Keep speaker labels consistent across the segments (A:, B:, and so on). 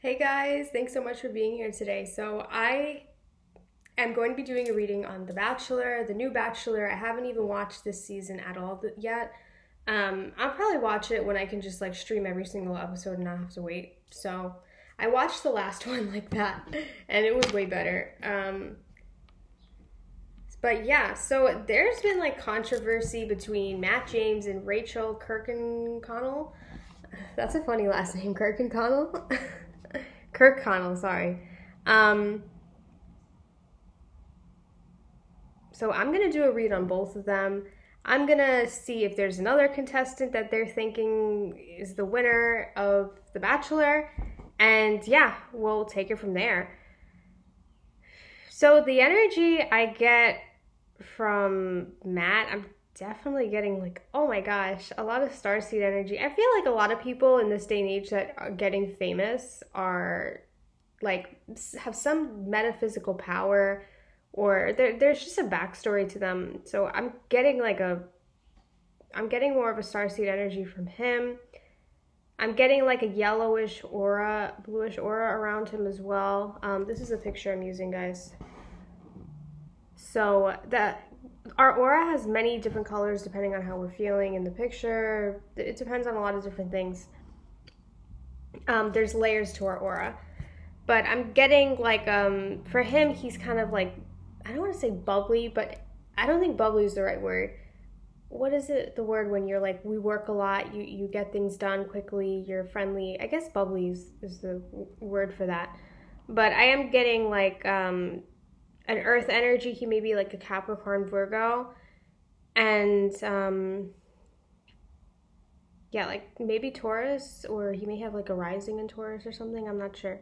A: Hey guys, thanks so much for being here today. So, I am going to be doing a reading on The Bachelor, the new Bachelor. I haven't even watched this season at all yet. Um, I'll probably watch it when I can just like stream every single episode and not have to wait. So, I watched the last one like that, and it was way better. Um, but yeah, so there's been like controversy between Matt James and Rachael Kirkconnell. That's a funny last name, Kirkconnell. Kirkconnell, sorry. Um, so I'm gonna do a read on both of them. I'm gonna see if there's another contestant that they're thinking is the winner of The Bachelor, and yeah, we'll take it from there. So the energy I get from Matt, I'm definitely getting like, oh my gosh, a lot of starseed energy. I feel like a lot of people in this day and age that are getting famous are like have some metaphysical power or there, there's just a backstory to them. So I'm getting like a I'm getting more of a starseed energy from him. I'm getting like a yellowish aura, bluish aura around him as well. Um, this is a picture I'm using, guys. So that our aura has many different colors depending on how we're feeling in the picture. It depends on a lot of different things. Um, there's layers to our aura, but I'm getting like um, for him, he's kind of like I don't want to say bubbly, but I don't think bubbly is the right word. What is it the word when you're like we work a lot, you you get things done quickly, you're friendly. I guess bubbly is, is the word for that. But I am getting like um, an earth energy. He may be like a Capricorn Virgo. And um yeah, like maybe Taurus or he may have like a rising in Taurus or something. I'm not sure.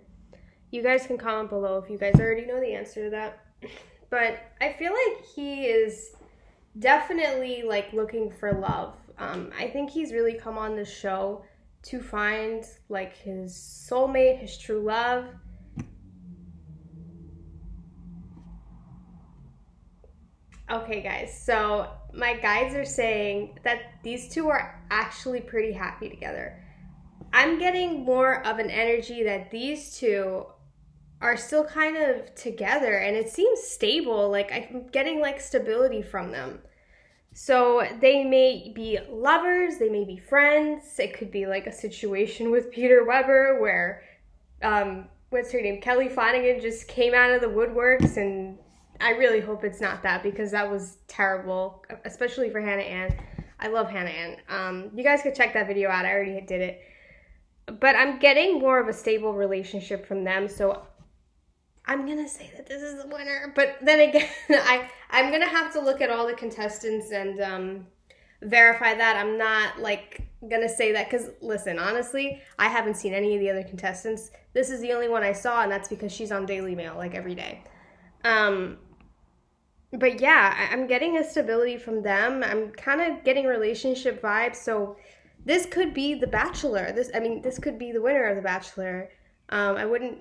A: You guys can comment below if you guys already know the answer to that. But I feel like he is definitely like looking for love. Um, I think he's really come on this show to find like his soulmate, his true love. Okay, guys, so my guides are saying that these two are actually pretty happy together. I'm getting more of an energy that these two are still kind of together and it seems stable. Like I'm getting like stability from them. So they may be lovers, they may be friends. It could be like a situation with Peter Weber where um what's her name? Kelly Flanagan just came out of the woodworks and I really hope it's not that because that was terrible, especially for Hannah Ann. I love Hannah Ann. Um, you guys could check that video out. I already did it. But I'm getting more of a stable relationship from them. So I'm gonna say that this is the winner. But then again, I I'm gonna have to look at all the contestants and um, verify that. I'm not like gonna say that because listen, honestly, I haven't seen any of the other contestants. This is the only one I saw, and that's because she's on Daily Mail like every day. Um, but yeah, I'm getting a stability from them. I'm kind of getting relationship vibes. So this could be the Bachelor. This, I mean, this could be the winner of the Bachelor. Um, I wouldn't.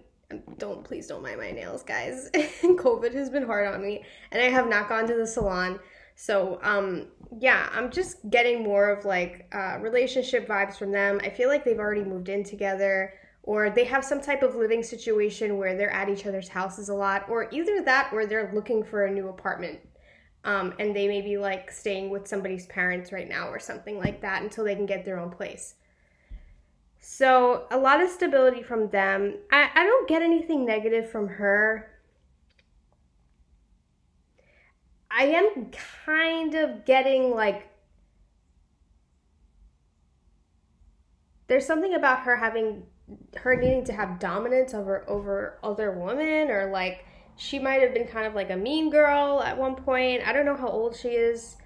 A: Don't please don't mind my nails, guys. COVID has been hard on me, and I have not gone to the salon. So um, yeah, I'm just getting more of like uh, relationship vibes from them. I feel like they've already moved in together or they have some type of living situation where they're at each other's houses a lot, or either that or they're looking for a new apartment. Um, and they may be like staying with somebody's parents right now or something like that until they can get their own place. So, a lot of stability from them. I, I don't get anything negative from her. I am kind of getting like there's something about her having her needing to have dominance over over other women or like she might have been kind of like a mean girl at one point. I don't know how old she is.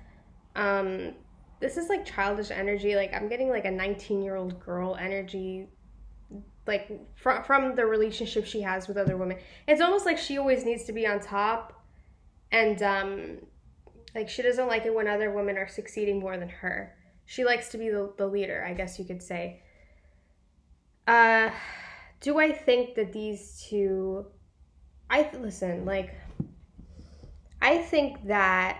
A: Um this is like childish energy. Like I'm getting like a 19-year-old girl energy like from from the relationship she has with other women. It's almost like she always needs to be on top and um like she doesn't like it when other women are succeeding more than her. She likes to be the, the leader, I guess you could say. Uh, do I think that these two? I listen, like, I think that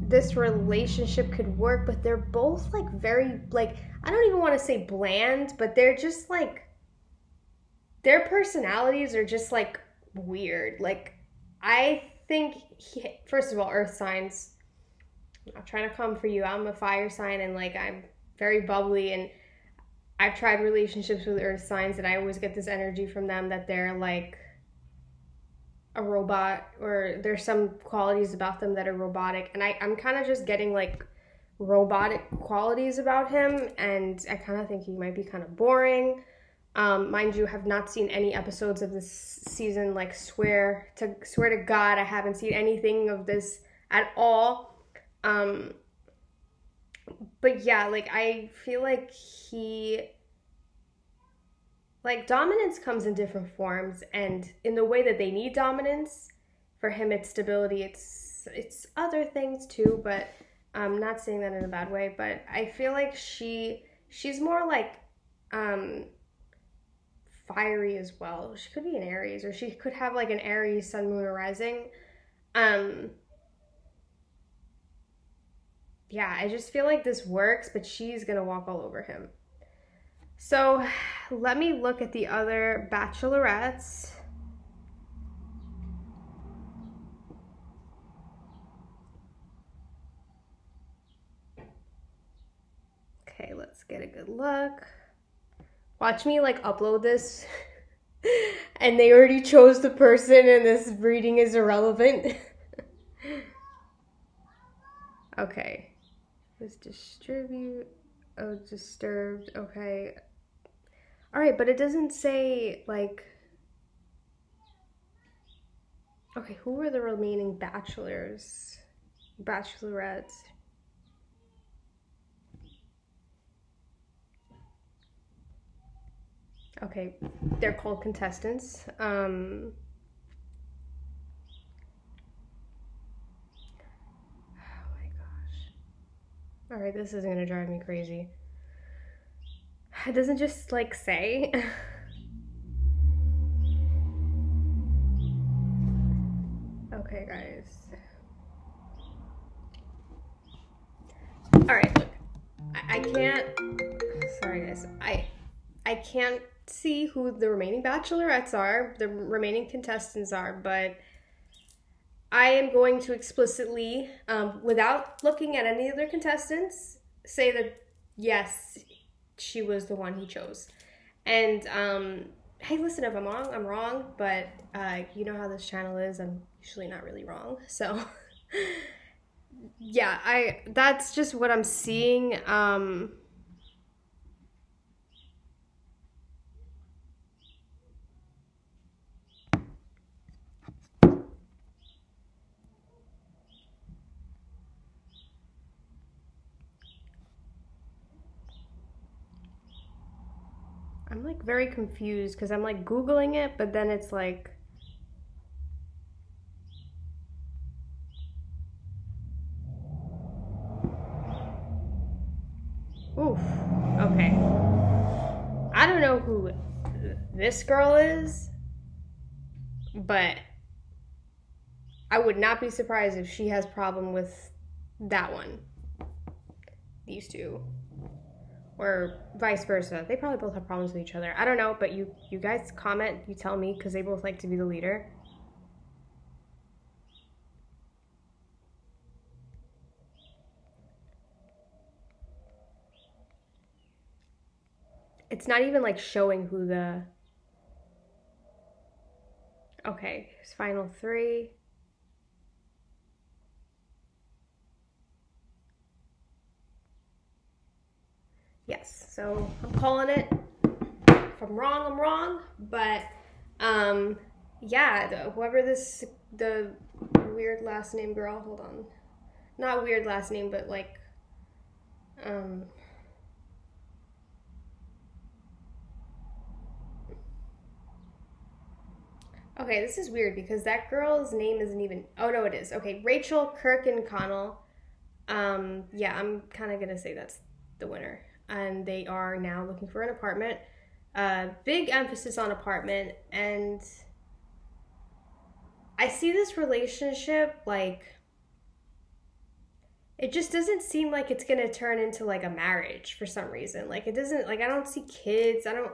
A: this relationship could work, but they're both like very like I don't even want to say bland, but they're just like their personalities are just like weird. Like I think he, first of all, earth signs I'm not trying to come for you. I'm a fire sign and like I'm very bubbly and I've tried relationships with earth signs and I always get this energy from them that they're like a robot or there's some qualities about them that are robotic and I, I'm kind of just getting like robotic qualities about him and I kind of think he might be kind of boring. Um, mind you, have not seen any episodes of this season. Like swear to swear to God, I haven't seen anything of this at all. Um, but yeah, like I feel like he like dominance comes in different forms and in the way that they need dominance for him it's stability it's it's other things too but i'm not saying that in a bad way but i feel like she she's more like um fiery as well. She could be an aries or she could have like an aries sun moon or rising. Um yeah i just feel like this works but she's gonna walk all over him so let me look at the other bachelorettes. Okay, let's get a good look. Watch me like upload this and they already chose the person and this reading is irrelevant. okay. Let's distribute. Oh, disturbed. Okay. All right, but it doesn't say like. Okay, who are the remaining bachelors? Bachelorettes. Okay, they're called contestants. Um, This is gonna drive me crazy. It doesn't just like say. okay, guys. All right, look. I, I can't. Sorry, guys. I I can't see who the remaining bachelorettes are, the remaining contestants are, but I am going to explicitly, um, without looking at any other contestants, say that yes, she was the one he chose. And um, hey, listen, if I'm wrong, I'm wrong, but uh, you know how this channel is. I'm usually not really wrong. So yeah, I that's just what I'm seeing. Um, very confused because I'm like Googling it, but then it's like. Oof. Okay. I don't know who this girl is, but I would not be surprised if she has problem with that one. These two or vice versa. They probably both have problems with each other. I don't know, but you you guys comment, you tell me because they both like to be the leader. It's not even like showing who the Okay, final 3. Yes, so I'm calling it. If I'm wrong, I'm wrong. But um, yeah, whoever this the weird last name girl. Hold on, not weird last name, but like um. Okay, this is weird because that girl's name isn't even. Oh no, it is. Okay, Rachael Kirkconnell. Um, yeah, I'm kind of gonna say that's the winner and they are now looking for an apartment. Uh, big emphasis on apartment, and I see this relationship like it just doesn't seem like it's gonna turn into like a marriage for some reason. Like it doesn't like I don't see kids. I don't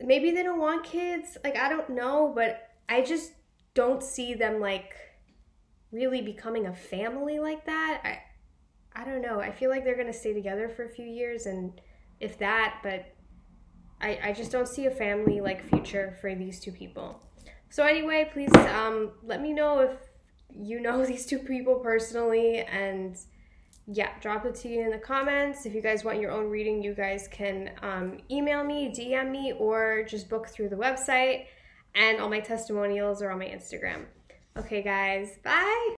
A: maybe they don't want kids. Like I don't know, but I just don't see them like really becoming a family like that. I I don't know. I feel like they're gonna stay together for a few years and if that, but I, I just don't see a family like future for these two people. So anyway, please um, let me know if you know these two people personally and yeah, drop it to you in the comments. If you guys want your own reading, you guys can um, email me, DM me, or just book through the website. And all my testimonials are on my Instagram. Okay, guys, bye.